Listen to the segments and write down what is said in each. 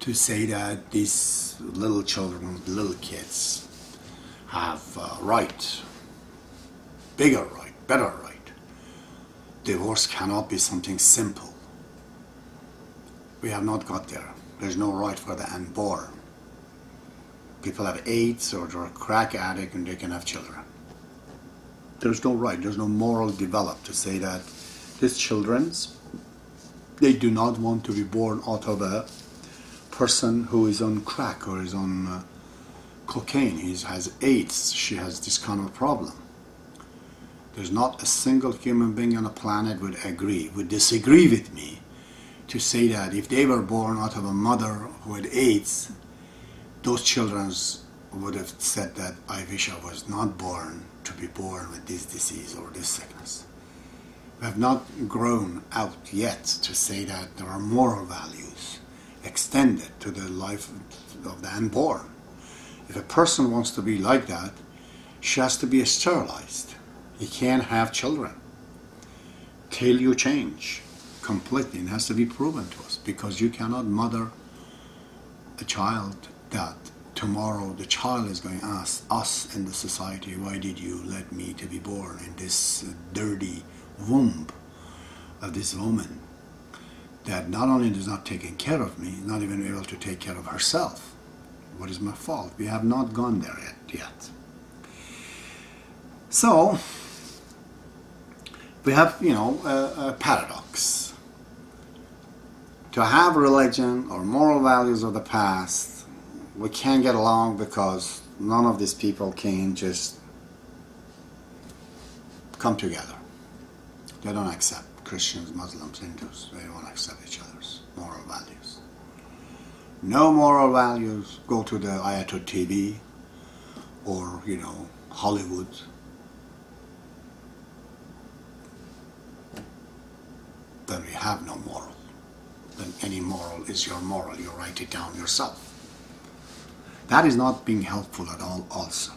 to say that these little children, little kids, have uh, right, bigger right, better right. Divorce cannot be something simple. We have not got there. There's no right for the unborn. People have AIDS or they're a crack addict and they can have children. There's no right, there's no moral developed to say that these children's they do not want to be born out of a person who is on crack or is on uh, cocaine, he has AIDS, she has this kind of problem. There's not a single human being on the planet would agree, would disagree with me to say that if they were born out of a mother who had AIDS, those children would have said that I wish I was not born to be born with this disease or this sickness. We have not grown out yet to say that there are moral values extended to the life of the unborn. If a person wants to be like that, she has to be sterilized. You can't have children till you change completely. It has to be proven to us because you cannot mother a child that tomorrow the child is going to ask us in the society, why did you let me to be born in this dirty womb of this woman that not only is not taking care of me, not even able to take care of herself. What is my fault? We have not gone there yet. yet. So, we have, you know, a, a paradox. To have religion or moral values of the past, we can't get along because none of these people can just come together. They don't accept Christians, Muslims, Hindus. They don't accept each other's moral values. No moral values, go to the Ayatollah TV or, you know, Hollywood. Then we have no moral. Then any moral is your moral. You write it down yourself. That is not being helpful at all also.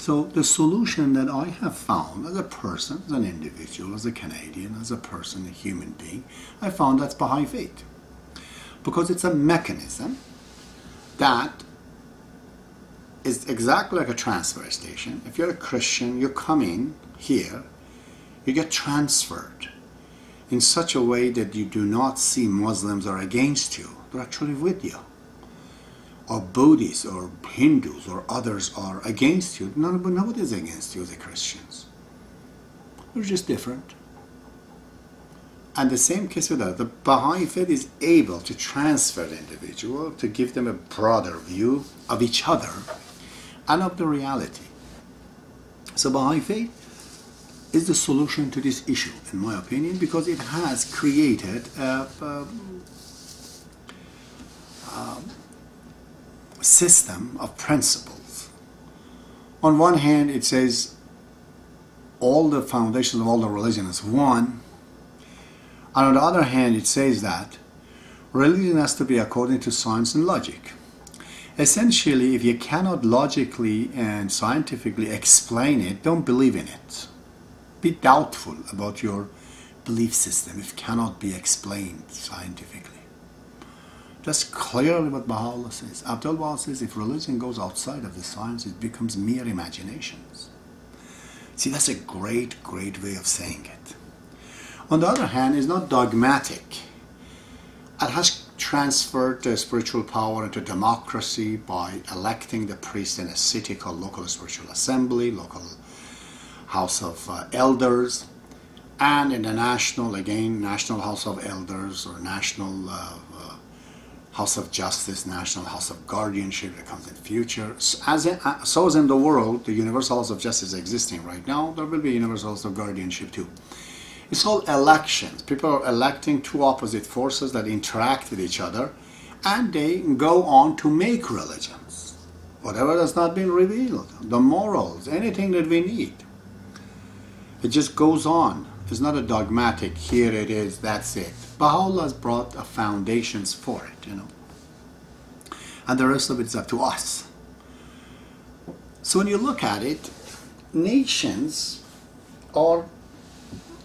So the solution that I have found as a person, as an individual, as a Canadian, as a person, a human being, I found that's Baha'i faith. Because it's a mechanism that is exactly like a transfer station. If you're a Christian, you come in here, you get transferred in such a way that you do not see Muslims are against you. They're actually with you or Buddhists or Hindus or others are against you. None, nobody is against you, the Christians. We're just different. And the same case with that. The Baha'i faith is able to transfer the individual, to give them a broader view of each other and of the reality. So Baha'i faith is the solution to this issue, in my opinion, because it has created a, a, a system of principles. On one hand, it says all the foundations of all the religion is one. And on the other hand, it says that religion has to be according to science and logic. Essentially, if you cannot logically and scientifically explain it, don't believe in it. Be doubtful about your belief system if it cannot be explained scientifically. That's clearly what Baha'u'llah says. Abdul Baha says if religion goes outside of the science, it becomes mere imaginations. See, that's a great, great way of saying it. On the other hand, it's not dogmatic. It has transferred the spiritual power into democracy by electing the priest in a city called local spiritual assembly, local house of uh, elders, and in the national, again, national house of elders or national uh, House of Justice, National House of Guardianship that comes in future. As in, uh, so as in the world, the Universal House of Justice existing right now, there will be Universal House of Guardianship too. It's called elections. People are electing two opposite forces that interact with each other and they go on to make religions. Whatever has not been revealed, the morals, anything that we need. It just goes on. It's not a dogmatic, here it is, that's it. Baha'u'llah has brought a foundations for it, you know. And the rest of it's up to us. So when you look at it, nations are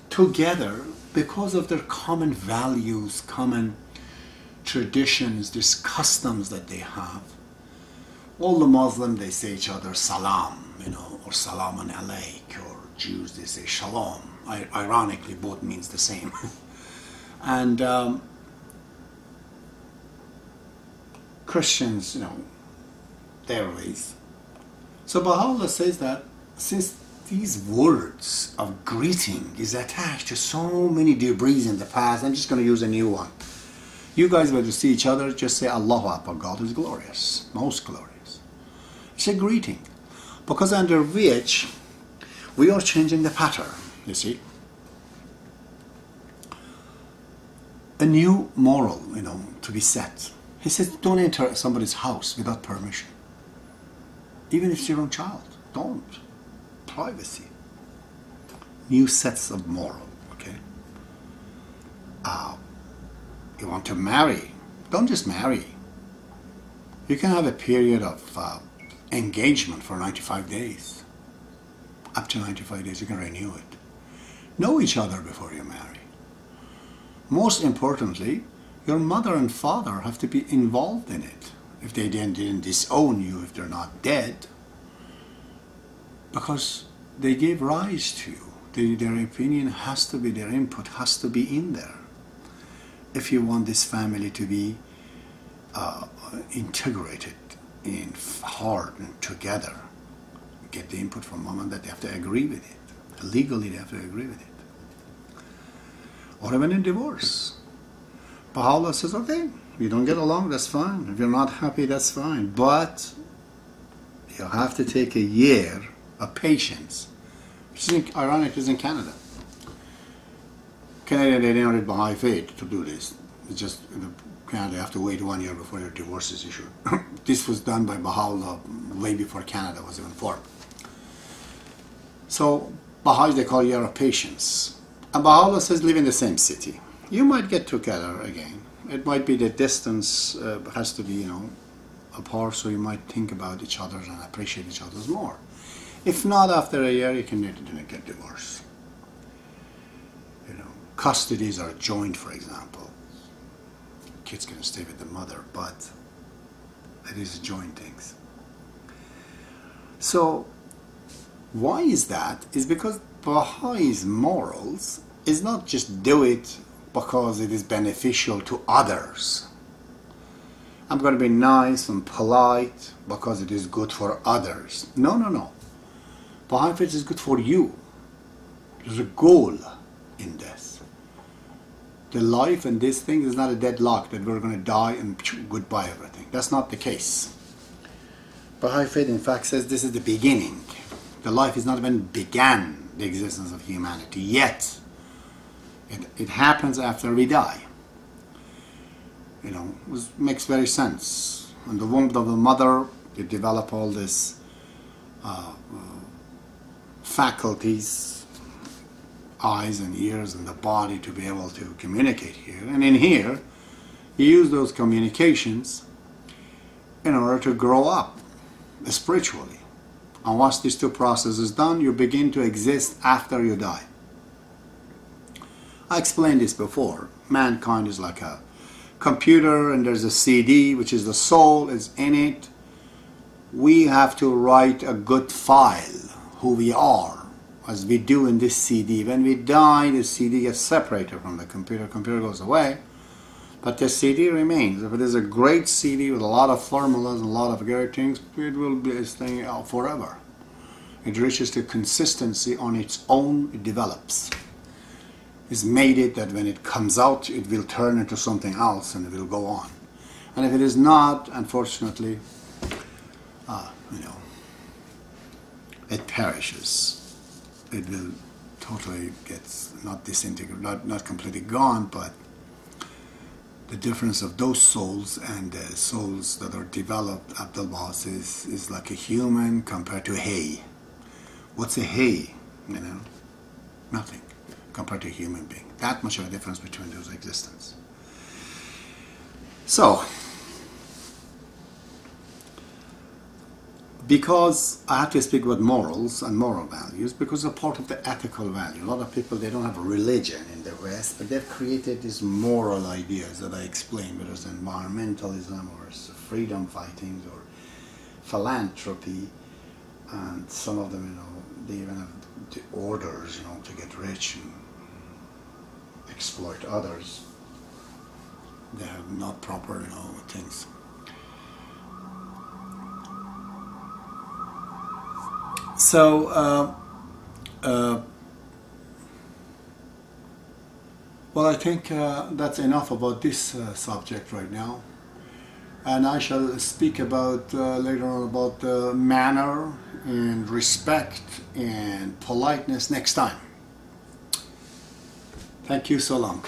together because of their common values, common traditions, these customs that they have. All the Muslims they say each other salam, you know, or salam alaik, or Jews they say shalom. I, ironically, both means the same. and um, Christians, you know, their ways. So Baha'u'llah says that since these words of greeting is attached to so many debris in the past. I'm just going to use a new one. You guys, when you see each other, just say Allah-u-Abha. God is glorious, most glorious. It's a greeting, because under which we are changing the pattern. You see, a new moral, you know, to be set. He says, don't enter somebody's house without permission, even if it's your own child. Don't privacy. New sets of moral, okay? Uh, you want to marry, don't just marry. You can have a period of uh, engagement for 95 days. Up to 95 days, you can renew it. Know each other before you marry. Most importantly, your mother and father have to be involved in it. If they didn't disown you, if they're not dead, because they gave rise to you. They, their opinion has to be, their input has to be in there. If you want this family to be uh, integrated in hard and together, get the input from mom and dad. They have to agree with it. Legally, they have to agree with it. Or even in divorce. Baha'u'llah says, okay, you don't get along, that's fine. If you're not happy, that's fine. But you have to take a year of patience. Which is ironic, is in Canada. Canada, they don't need Baha'i faith to do this. It's just Canada, you have to wait one year before your divorce is issued. this was done by Baha'u'llah way before Canada was even formed. So, Baha'is, they call year of patience. And Baha'u'llah says live in the same city. You might get together again. It might be the distance uh, has to be, you know, apart, so you might think about each other and appreciate each other more. If not after a year, you can get divorced. You know, custodies are joint, for example. Kids can stay with the mother, but it is joint things. So, why is that? Is because Baha'is morals is not just do it because it is beneficial to others. I'm going to be nice and polite because it is good for others. No, no, no. Baha'i faith is good for you. There's a goal in this. The life and this thing is not a deadlock that we're going to die and goodbye everything. That's not the case. Baha'i faith in fact says this is the beginning. The life is not even began the existence of humanity yet. It, it happens after we die. You know, makes very sense. In the womb of the mother, you develop all this uh, faculties, eyes and ears and the body to be able to communicate here. And in here, you use those communications in order to grow up spiritually. And once these two processes done, you begin to exist after you die. I explained this before. Mankind is like a computer and there's a CD, which is the soul is in it. We have to write a good file who we are, as we do in this CD. When we die, the CD gets separated from the computer, computer goes away, but the CD remains. If it is a great CD with a lot of formulas and a lot of great things, it will be staying out forever. It reaches to consistency on its own, it develops. It's made it that when it comes out, it will turn into something else and it will go on. And if it is not, unfortunately, uh, you know, it perishes. It will totally get not disintegrated, not, not completely gone, but the difference of those souls and the souls that are developed, Abdul Baha is, is like a human compared to hay. What's a hay? You know, nothing compared to a human being. That much of a difference between those existence. So, because I have to speak about morals and moral values because they're part of the ethical value. A lot of people they don't have a religion in the West, but they've created these moral ideas that I explain, whether it's environmentalism or freedom fighting or philanthropy, and some of them, you know, they even have the orders, you know, to get rich and exploit others. They have not proper, you know, things. So, uh, uh, well, I think uh, that's enough about this uh, subject right now. And I shall speak about uh, later on about the manner and respect and politeness next time. Thank you so long.